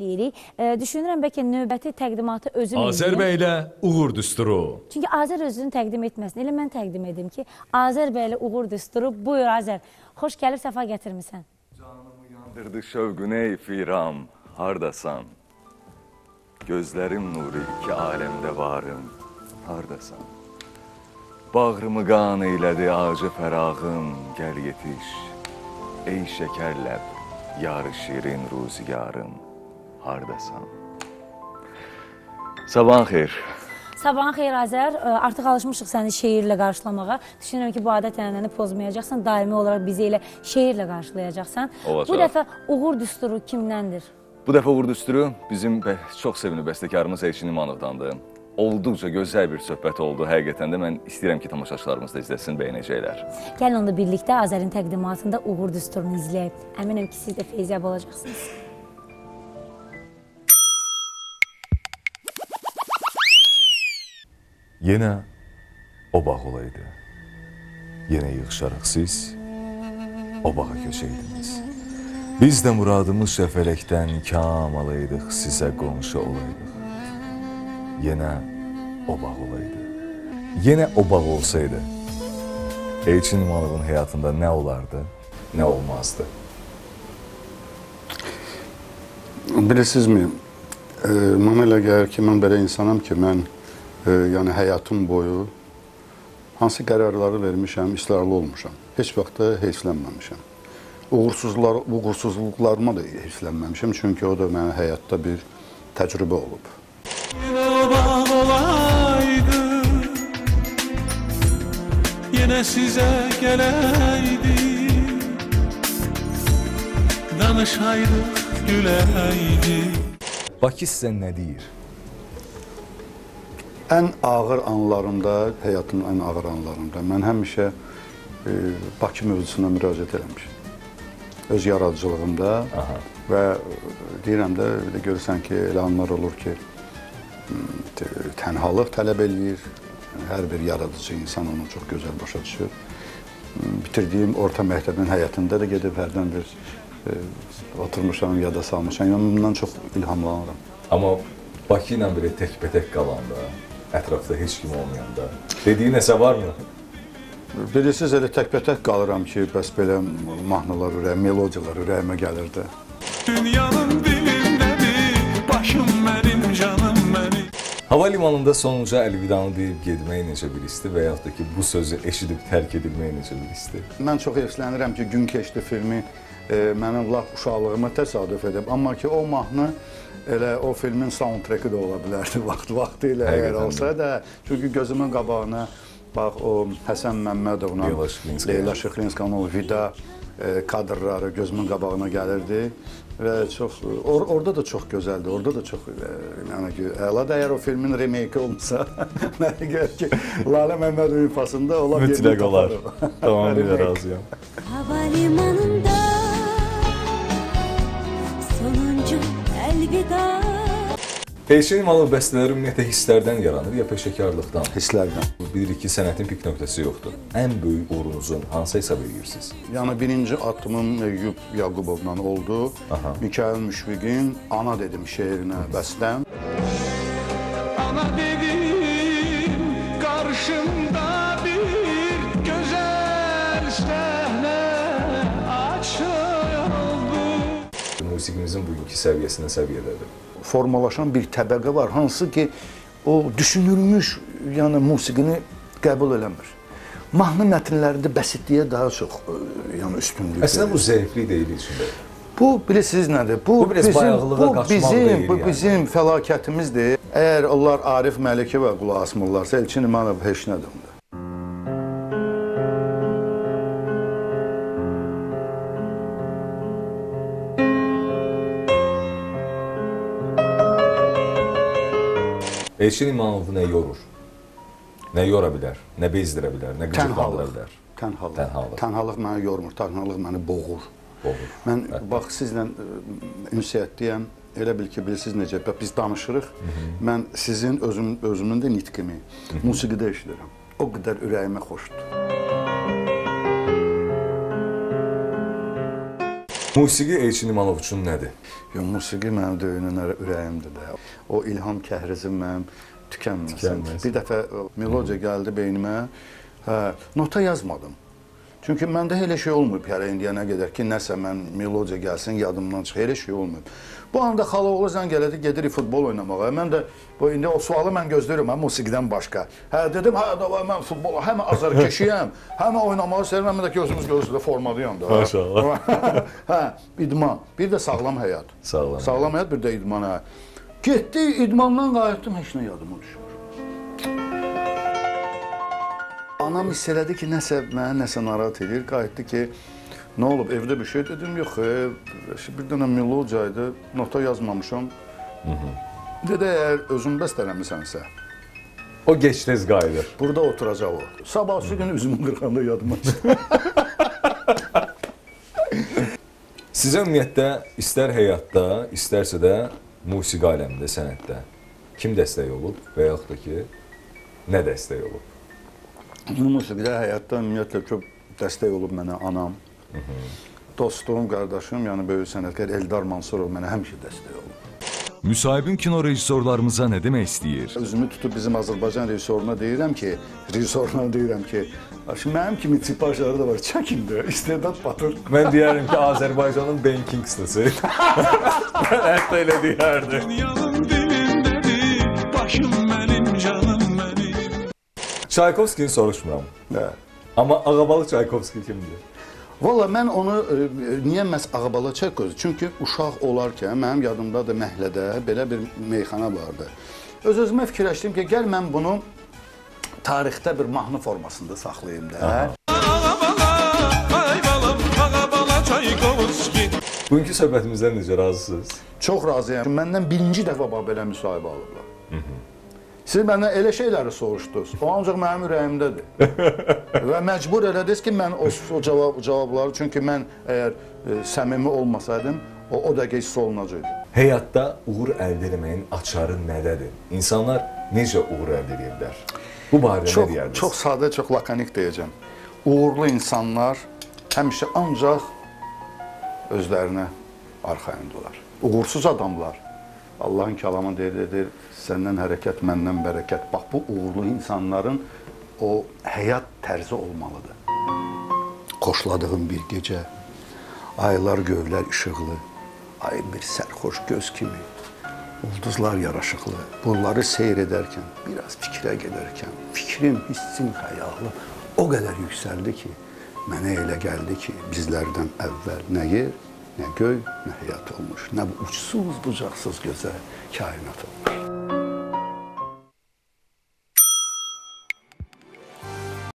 eləyirik. E, düşünürəm bəlkə növbəti təqdimatı özüm Azər bəylə Uğur düsturu. Çünki Azər özünü təqdim etməsin. Elə mən təqdim edim ki, Azər bəylə uğur düsturu. Buyur Azər. Xoş gəlib səfa gətirmisən. Yandırdı şövqün ey firam, hardasan? Gözlərim nuru iki aləmdə varım, hardasan? Bağrımı qan eylədi acı fərağım, gəl yetiş. Ey şəkərləb, yarı şirin ruzigarım, hardasan? Sabahın xeyir. Sabahın xeyir Azər. Artıq alışmışıq səni şeirlə qarşılamağa. Düşünürəm ki, bu adət-ənənəni pozmayacaqsan. Daimi olaraq bizi elə şeirlə qarşılayacaqsan. Olacaq. Bu dəfə uğur düsturu kimdəndir? Bu dəfə Uğur Düsturu bizim çox sevimli bəstəkarımız Elçin İmanovdandır. Olduqca gözəl bir söhbət oldu. Həqiqətən də mən istəyirəm ki, tamaşaçılarımız da izləsin, bəyənəcəklər. Gəlin onda birlikdə Azərin təqdimatında uğur düsturunu izləyək. Əminəm ki, siz də feyziyab olacaqsınız. Yenə o bağ olaydı. Yenə yığışaraq siz o bağa köçəydiniz. Biz də muradımız şəfələkdən kam alaydıq, sizə qonşu olaydıq. Yenə o bağ olaydı. Yenə o bağ olsaydı, Elçin İmanovun həyatında nə olardı, nə olmazdı? Bilirsinizmi, e, mənə elə gəlir ki, mən belə insanam ki, mən yəni həyatım boyu hansı qərarları vermişəm, israrlı olmuşam. Heç vaxt da heyslənməmişəm. Uğursuzlar, uğursuzluqlarıma da heyslənməmişəm, çünki o da mənə həyatda bir təcrübə olub. O bağ olaydı Yine size geleydi Danışaydık güleydi Bakı sizə nə deyir? Ən ağır anlarımda, həyatımın ən ağır anlarımda mən həmişə e, Bakı mövzusuna müraciət eləmişəm. Öz yaradıcılığımda Aha. və e, deyirəm də də görürsən ki, elə anlar olur ki, m, t- tənhalıq tələb eləyir. Hər bir yaradıcı insan onu çox gözəl başa düşür. M, Bitirdiyim orta məktəbin həyatında da gedib hərdən bir e, oturmuşam, yada salmışam. Yəni bundan çox ilhamlanıram. Amma Bakı ilə belə təkbətək qalanda, ətrafda heç kim olmayanda, dediyi nəsə varmı? Bilirsiniz, elə təkbətək qalıram ki, bəs belə mahnılar ürəyimə, melodiyalar ürəyimə gəlir də. Dünyanın dilindedir Başım benim canım benim Hava limanında sonuncu əlvidanı deyib getmək necə bir histir və yaxud da ki, bu sözü eşidib tərk edilmək necə bir histir? Mən çox heyfslənirəm ki, Gün keçdi filmi mənim lap uşaqlığıma təsadüf edib. Amma ki, o mahnı elə o filmin soundtreki də ola bilərdi vaxt vaxtı ilə əgər Həqiqətən olsa da. Çünki gözümün qabağına bax o Həsən Məmmədovla Leyla Şıxlinskanın o vida e, kadrları gözümün qabağına gəlirdi və çox or, orada da çox gözəldir. Orada da çox e, yəni ki, əla da əgər o filmin remake olmasa, mənə gəlir ki, Lalə Məmmədov ifasında ola bilir. Mütləq olar. Tamamilə razıyam. Havalimanında sonuncu Elçin İmanov bəstələri ümumiyyətlə hisslərdən yaranır ya peşəkarlıqdan? Hisslərdən. Bilirik ki, sənətin pik nöqtəsi yoxdur. Ən böyük uğurunuzun hansı hesab edirsiniz? Yəni birinci addımım Eyyub Yaqubovla oldu. Aha. Mikail Müşfiqin Ana dedim şeirinə bəstəm. Ana dedim Musiqimizin bugünkü səviyyəsində səviyyədədir. Formalaşan bir təbəqə var, hansı ki o düşünülmüş, yəni musiqini qəbul eləmir. Mahnı mətnlərində bəsitliyə daha çox ə, yəni üstünlük. Əslində bu zəiflik deyil içində. Bu bilirsiniz nədir? Bu, Bu biraz bayağılığa bu bizim, deyil bu yəni. bizim fəlakətimizdir. Əgər onlar Arif Məlikova qulaq asmırlarsa, Elçin İmanov heç nədir onda. Elçin İmanovu nə yorur? Nə yora bilər? Nə bezdirə bilər? Nə qıcıqlandıra bilər? Tənhalıq. Tənhalıq. Tənhalıq məni yormur, tənhalıq məni boğur. Boğur. Mən bax sizlə ə, ünsiyyətdəyəm. Elə bil ki, bilirsiniz necə, biz danışırıq. Mən sizin özüm özümün də nitqimi musiqidə eşidirəm. O qədər ürəyimə xoşdur. Musiqi Elçin İmanov üçün nədir? Yo, musiqi mənim döyünən ürəyimdir də. O ilham kəhrizim mənim tükənməsin. Tükənməsin. Bir dəfə o melodiya gəldi beynimə. Hə, nota yazmadım. Çünki məndə elə şey olmayıb hələ indiyənə qədər ki, nəsə mən melodiya gəlsin, yadımdan çıx, elə şey olmayıb. Bu anda xala oğlu zəng elədi, gedirik futbol oynamağa. Mən də bu indi o sualı mən gözləyirəm, hə musiqidən başqa. Hə dedim, hə davay mən futbol, həm azarkeşiyəm, həm oynamağı sevirəm, mən də gözümüz görürsüz formadayam da. Maşallah. hə, idman, bir də sağlam həyat. Sağlam. Sağlam həyat, bir də idman hə. Getdi, idmandan qayıtdım, heç nə yadıma düşmür. Anam hiss elədi ki, nəsə mənə nəsə narahat edir. Qayıtdı ki, nə olub, evdə bir şey dedim, yox, e, bir dənə melodiya idi, nota yazmamışam. Dedi, əgər özün bəstələmisənsə, O gec-tez qayıdır. burada oturacaq o. Sabahsı gün üzümü qırxanda yadıma. Sizə ümumiyyətlə istər həyatda, istərsə də musiqi aləmində, sənətdə kim dəstək olub və yaxud da ki, nə dəstək olub? Musiqidə, həyatda ümumiyyətlə çox dəstək olub mənə anam. Dostum, qardaşım, yəni böyük sənətkar Eldar Mansurov mənə həmişə dəstək olub. Müsahibin kino rejissorlarımıza nə demək istəyir? Özümü tutub bizim Azərbaycan rejissoruna deyirəm ki, rejissoruna deyirəm ki, şimdi mənim kimi tipajları da var, çəkin də, istedad batır. Mən deyərəm ki, Azərbaycanın Ben Kingslisi. Hətta elə deyərdim. Dünyanın dilindedir Başım benim canım benim Çaykovskini soruşmuram. Hə. Amma Ağabalı Çaykovski kimdir? Valla mən onu e, niyə məhz Ağabala Çəköz? Çünki uşaq olarkən mənim yadımdadır məhəllədə belə bir meyxana vardı. Öz-özümə fikirləşdim ki, gəl mən bunu tarixdə bir mahnı formasında saxlayım da. Çaykovski Bugünkü söhbətimizdən necə razısınız? Çox razıyam. Məndən birinci dəfə bax belə müsahibə alıblar. Siz məndən elə şeyləri soruşdunuz. O ancaq mənim ürəyimdədir. Və məcbur elədiniz ki, mən o, o cavab cavabları çünki mən əgər e, səmimi olmasaydım, o o dəqiqə hiss olunacaqdı. Həyatda uğur əldə etməyin açarı nədədir? İnsanlar necə uğur əldə edə bilər? Bu barədə nə Çox deyərdiniz? çox sadə, çox lakonik deyəcəm. Uğurlu insanlar həmişə ancaq özlərinə arxayındılar. Uğursuz adamlar Allahın kəlamı deyir, deyir, səndən hərəkət, məndən bərəkət. Bax bu uğurlu insanların o həyat tərzi olmalıdır. Xoşladığım bir gecə, aylar göylər işıqlı, ay bir sərxoş göz kimi, ulduzlar yaraşıqlı. Bunları seyr edərkən, biraz fikrə gedərkən, fikrim, hissim, xəyalım o qədər yüksəldi ki, mənə elə gəldi ki, bizlərdən əvvəl nə yer, nə göy, nə həyat olmuş, nə uçsuz bucaqsız gözəl kainat olmuş.